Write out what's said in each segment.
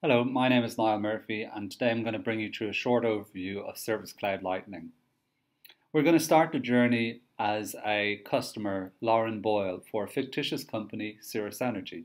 Hello, my name is Niall Murphy and today I'm going to bring you through a short overview of Service Cloud Lightning. We're going to start the journey as a customer, Lauren Boyle, for a fictitious company, Cirrus Energy.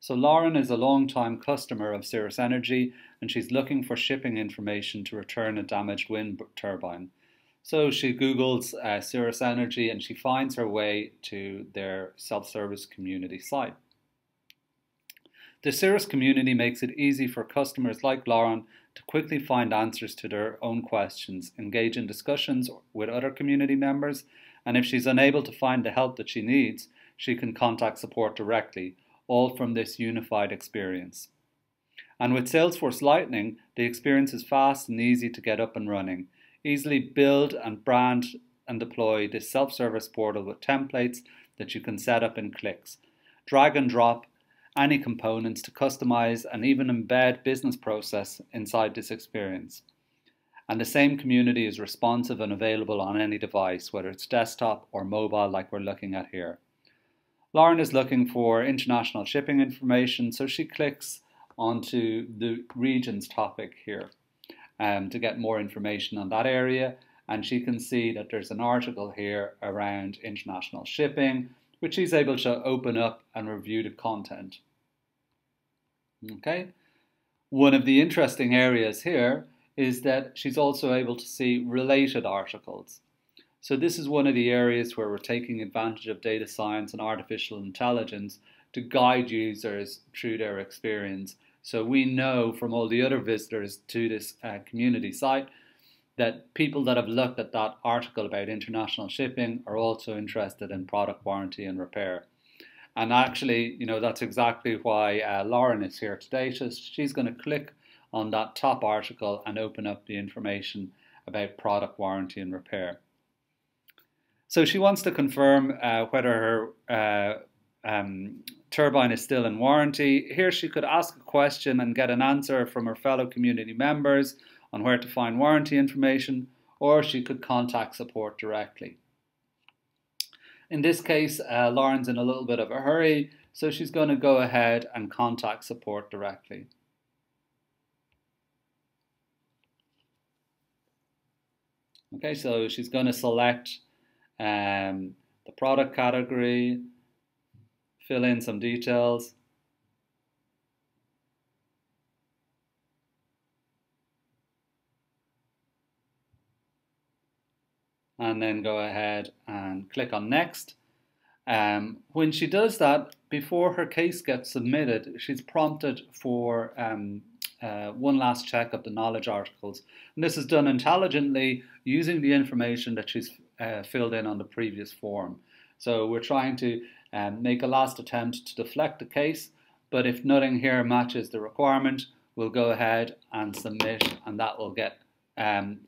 So Lauren is a long-time customer of Cirrus Energy and she's looking for shipping information to return a damaged wind turbine. So she Googles uh, Cirrus Energy and she finds her way to their self-service community site. The Cirrus community makes it easy for customers like Lauren to quickly find answers to their own questions, engage in discussions with other community members, and if she's unable to find the help that she needs, she can contact support directly, all from this unified experience. And with Salesforce Lightning, the experience is fast and easy to get up and running. Easily build and brand and deploy this self-service portal with templates that you can set up in clicks. Drag and drop any components to customize and even embed business process inside this experience. And the same community is responsive and available on any device, whether it's desktop or mobile like we're looking at here. Lauren is looking for international shipping information, so she clicks onto the regions topic here um, to get more information on that area. And she can see that there's an article here around international shipping which she's able to open up and review the content. Okay. One of the interesting areas here is that she's also able to see related articles. So this is one of the areas where we're taking advantage of data science and artificial intelligence to guide users through their experience. So we know from all the other visitors to this uh, community site that people that have looked at that article about international shipping are also interested in product warranty and repair. And actually, you know, that's exactly why uh, Lauren is here today. She's, she's going to click on that top article and open up the information about product warranty and repair. So she wants to confirm uh, whether her uh, um, turbine is still in warranty. Here she could ask a question and get an answer from her fellow community members on where to find warranty information, or she could contact support directly. In this case, uh, Lauren's in a little bit of a hurry, so she's going to go ahead and contact support directly. Okay, so she's going to select um, the product category, fill in some details, and then go ahead and click on next. Um, when she does that, before her case gets submitted, she's prompted for um, uh, one last check of the knowledge articles. And this is done intelligently using the information that she's uh, filled in on the previous form. So we're trying to um, make a last attempt to deflect the case, but if nothing here matches the requirement, we'll go ahead and submit and that will get um,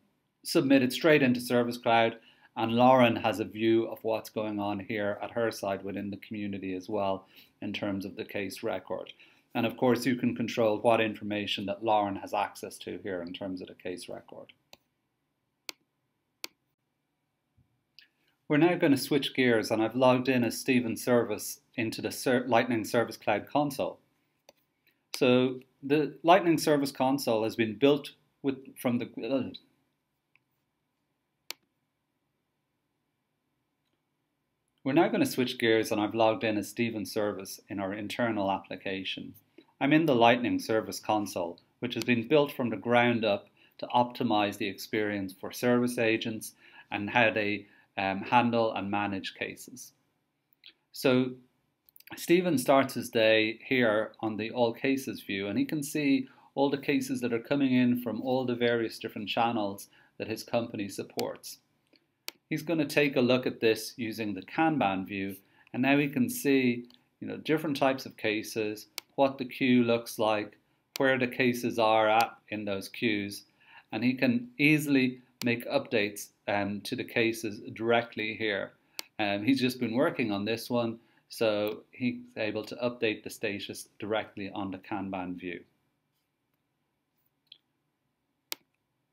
submitted straight into Service Cloud and Lauren has a view of what's going on here at her side within the community as well in terms of the case record. And of course, you can control what information that Lauren has access to here in terms of the case record. We're now going to switch gears and I've logged in as Stephen Service into the Lightning Service Cloud console. So the Lightning Service console has been built with, from the, We're now going to switch gears and I've logged in as Stephen Service in our internal application. I'm in the Lightning Service Console, which has been built from the ground up to optimize the experience for service agents and how they um, handle and manage cases. So Stephen starts his day here on the All Cases view and he can see all the cases that are coming in from all the various different channels that his company supports. He's going to take a look at this using the Kanban view and now we can see you know, different types of cases, what the queue looks like, where the cases are at in those queues, and he can easily make updates um, to the cases directly here. Um, he's just been working on this one, so he's able to update the status directly on the Kanban view.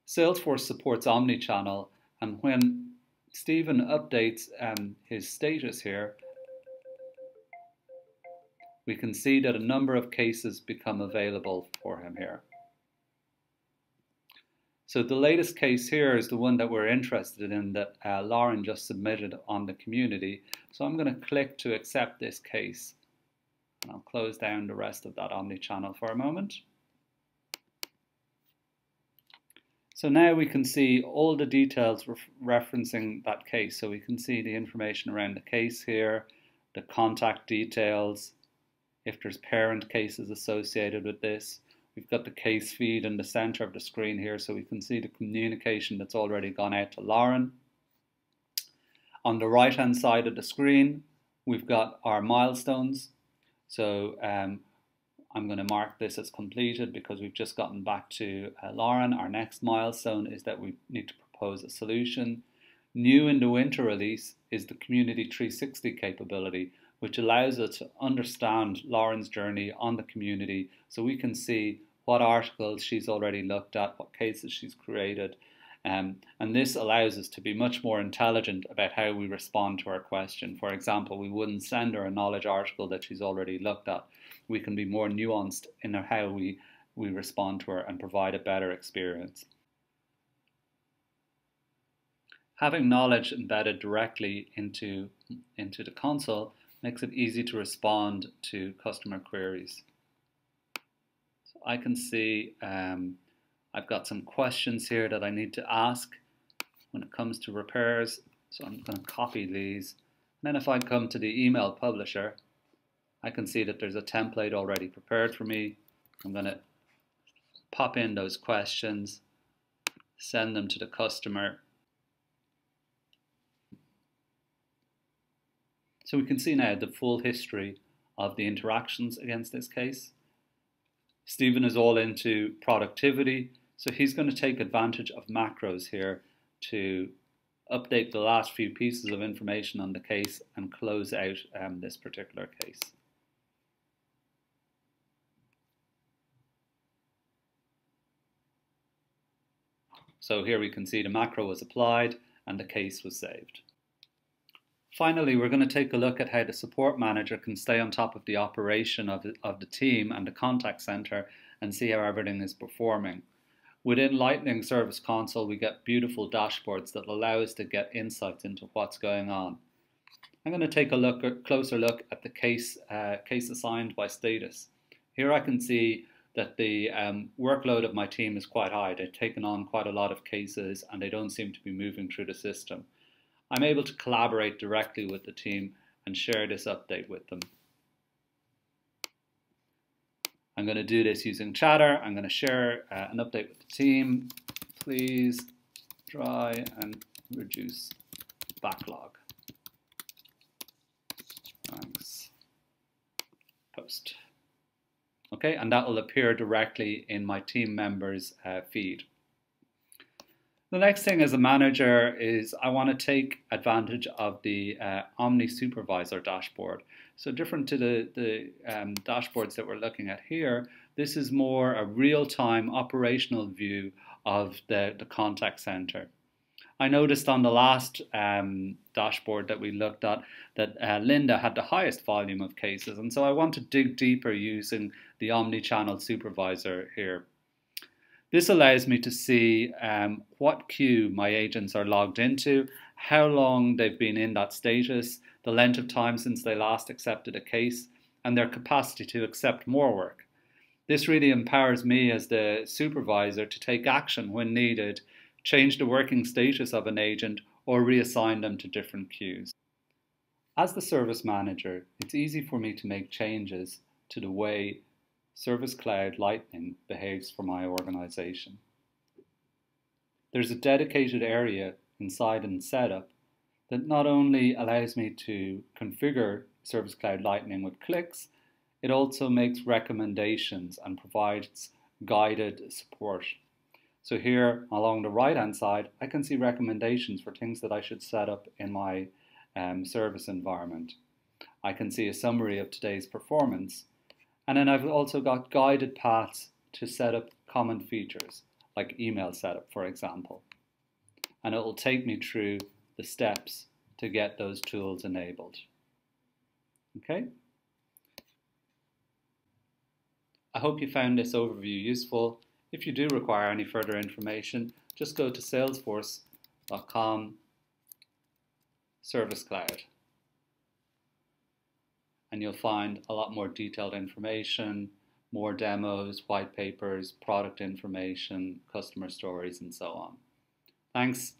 Salesforce supports omnichannel, and when Stephen updates um, his status here. we can see that a number of cases become available for him here. So the latest case here is the one that we're interested in that uh, Lauren just submitted on the community. So I'm going to click to accept this case. And I'll close down the rest of that omni-channel for a moment. So now we can see all the details re referencing that case. So we can see the information around the case here, the contact details, if there's parent cases associated with this. We've got the case feed in the center of the screen here so we can see the communication that's already gone out to Lauren. On the right hand side of the screen, we've got our milestones. So um, I'm going to mark this as completed because we've just gotten back to uh, Lauren. Our next milestone is that we need to propose a solution. New in the winter release is the Community 360 capability, which allows us to understand Lauren's journey on the community so we can see what articles she's already looked at, what cases she's created. Um, and this allows us to be much more intelligent about how we respond to our question. For example, we wouldn't send her a knowledge article that she's already looked at. We can be more nuanced in how we, we respond to her and provide a better experience. Having knowledge embedded directly into, into the console makes it easy to respond to customer queries. So I can see um, I've got some questions here that I need to ask when it comes to repairs. So I'm going to copy these. And then if I come to the email publisher, I can see that there's a template already prepared for me. I'm going to pop in those questions, send them to the customer, So we can see now the full history of the interactions against this case. Stephen is all into productivity, so he's going to take advantage of macros here to update the last few pieces of information on the case and close out um, this particular case. So here we can see the macro was applied and the case was saved. Finally, we're going to take a look at how the support manager can stay on top of the operation of the, of the team and the contact center and see how everything is performing. Within Lightning Service Console, we get beautiful dashboards that allow us to get insights into what's going on. I'm going to take a look, a closer look at the case, uh, case assigned by status. Here I can see that the um, workload of my team is quite high. They've taken on quite a lot of cases and they don't seem to be moving through the system. I'm able to collaborate directly with the team and share this update with them. I'm going to do this using Chatter. I'm going to share uh, an update with the team. Please try and reduce backlog. Thanks. Post. Okay, and that will appear directly in my team members' uh, feed. The next thing as a manager is I want to take advantage of the uh, Omni Supervisor dashboard. So different to the, the um, dashboards that we're looking at here, this is more a real-time operational view of the, the contact center. I noticed on the last um, dashboard that we looked at that uh, Linda had the highest volume of cases and so I want to dig deeper using the omni-channel supervisor here. This allows me to see um, what queue my agents are logged into, how long they've been in that status, the length of time since they last accepted a case, and their capacity to accept more work. This really empowers me as the supervisor to take action when needed, change the working status of an agent, or reassign them to different queues. As the service manager, it's easy for me to make changes to the way Service Cloud Lightning behaves for my organization. There's a dedicated area inside in setup that not only allows me to configure Service Cloud Lightning with clicks, it also makes recommendations and provides guided support. So here along the right hand side, I can see recommendations for things that I should set up in my um, service environment. I can see a summary of today's performance and then I've also got guided paths to set up common features, like email setup, for example. And it will take me through the steps to get those tools enabled. Okay? I hope you found this overview useful. If you do require any further information, just go to salesforce.com Service Cloud and you'll find a lot more detailed information, more demos, white papers, product information, customer stories, and so on. Thanks.